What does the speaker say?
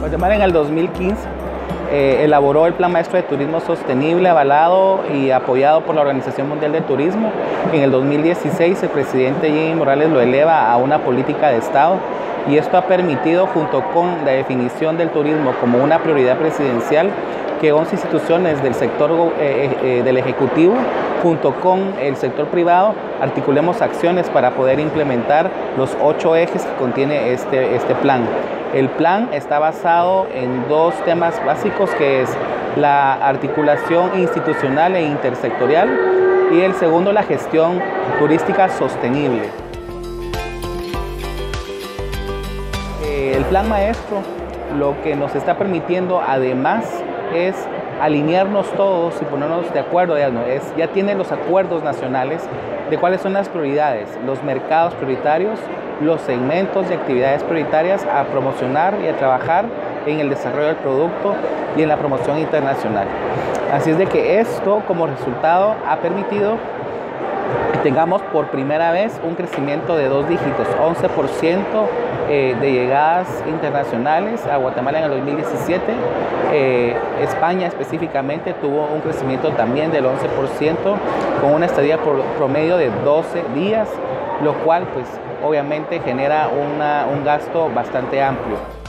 Guatemala en el 2015 eh, elaboró el Plan Maestro de Turismo Sostenible, avalado y apoyado por la Organización Mundial de Turismo. En el 2016 el presidente Jimmy Morales lo eleva a una política de Estado y esto ha permitido, junto con la definición del turismo como una prioridad presidencial, que 11 instituciones del sector eh, eh, del Ejecutivo, junto con el sector privado, articulemos acciones para poder implementar los ocho ejes que contiene este, este plan. El plan está basado en dos temas básicos, que es la articulación institucional e intersectorial y el segundo, la gestión turística sostenible. Eh, el plan maestro lo que nos está permitiendo además es alinearnos todos y ponernos de acuerdo, ya, es, ya tiene los acuerdos nacionales de cuáles son las prioridades, los mercados prioritarios, los segmentos de actividades prioritarias a promocionar y a trabajar en el desarrollo del producto y en la promoción internacional. Así es de que esto como resultado ha permitido que tengamos por primera vez un crecimiento de dos dígitos, 11% eh, de llegadas internacionales a Guatemala en el 2017. España específicamente tuvo un crecimiento también del 11% con una estadía promedio de 12 días, lo cual pues obviamente genera un gasto bastante amplio.